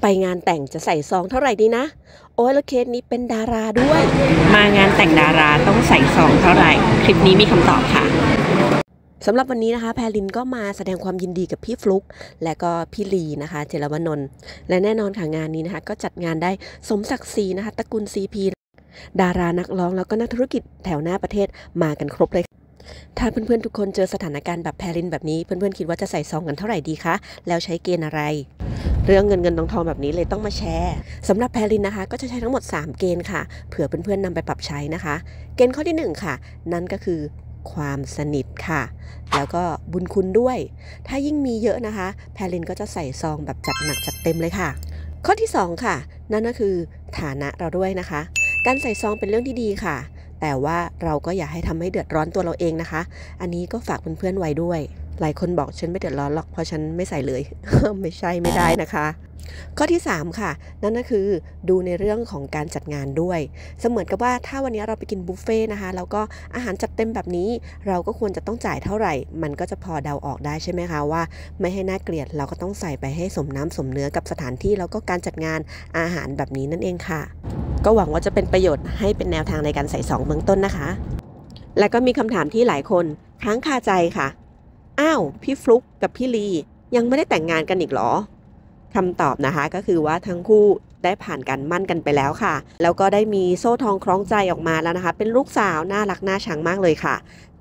ไปงานแต่งจะใส่ซองเท่าไหร่ดีนะ โอ้ยแล้วเคสนี้เป็นดาราด้วย มางานแต่งดาราต้องใส่ซองเท่าไหร่ คลิปนี้มีคำตอบค่ะสำหรับวันนี้นะคะ แพรลินก็มาแสดงความยินดีกับพี่ฟลุก และก็พี่ลีนะคะ เจรวนนท์และแน่นอนค่ะงานนี้นะคะ ก็จัดงานได้สมศักดิ์ศรีนะคะตระกูลซีพีดารานักร้องแล้วก็นักธุรกิจแถวหน้าประเทศมากันครบเลย ถ้าเพื่อนๆทุกคนเจอสถานการณ์แบบแพรลินแบบนี้ เพื่อนๆคิดว่าจะใส่ซองกันเท่าไหร่ดีคะ แล้วใช้เกณฑ์อะไร เรื่องเงินเงินทองทองแบบนี้เลยต้องมาแชร์สำหรับแพรลินนะคะ ก็จะใช้ทั้งหมด 3 เกณฑ์ค่ะ เผื่อเพื่อนๆนำไปปรับใช้นะคะ เกณฑ์ข้อที่ 1 ค่ะ นั่นก็คือความสนิทค่ะ แล้วก็บุญคุณด้วย ถ้ายิ่งมีเยอะนะคะ แพรลินก็จะใส่ซองแบบจัดหนักจัดเต็มเลยค่ะ ข้อที่ 2 ค่ะ นั่นก็คือฐานะเราด้วยนะคะ การใส่ซองเป็นเรื่องที่ดีค่ะ แต่ว่าเราก็อย่าให้ทำให้เดือดร้อนตัวเราเองนะคะ อันนี้ก็ฝากเพื่อนๆไว้ด้วย หลายคนบอกฉันไม่เดือดร้อนหรอกเพราะฉันไม่ใส่เลย ไม่ใช่ไม่ได้นะคะ ข้อที่ 3 ค่ะ นั่นก็คือดูในเรื่องของการจัดงานด้วย เสมือนกับว่าถ้าวันนี้เราไปกินบุฟเฟ่ต์นะคะแล้วก็อาหารจัดเต็มแบบนี้ เราก็ควรจะต้องจ่ายเท่าไหร่ มันก็จะพอเดาออกได้ใช่ไหมคะว่า ไม่ให้น่าเกลียดเราก็ต้องใส่ไปให้สมน้ำสมเนื้อกับสถานที่แล้วก็การจัดงานอาหารแบบนี้นั่นเองค่ะ ก็หวังว่าจะเป็นประโยชน์ให้เป็นแนวทางในการใส่ซองเบื้องต้นนะคะ และก็มีคำถามที่หลายคนค้างคาใจค่ะ อ้าว พี่ฟลุกกับพี่ลียังไม่ได้แต่งงานกันอีกเหรอคำตอบนะคะก็คือว่าทั้งคู่ได้ผ่านการมั่นกันไปแล้วค่ะ แล้วก็ได้มีโซ่ทองคล้องใจออกมาแล้วนะคะ เป็นลูกสาวน่ารักน่าชังมากเลยค่ะ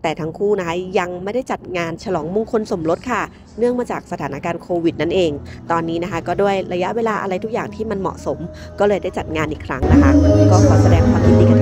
แต่ทั้งคู่นะคะยังไม่ได้จัดงานฉลองมงคลสมรสค่ะ เนื่องมาจากสถานการณ์โควิดนั่นเอง ตอนนี้นะคะก็ด้วยระยะเวลาอะไรทุกอย่างที่มันเหมาะสม ก็เลยได้จัดงานอีกครั้งนะคะ ก็ขอแสดงความยินดี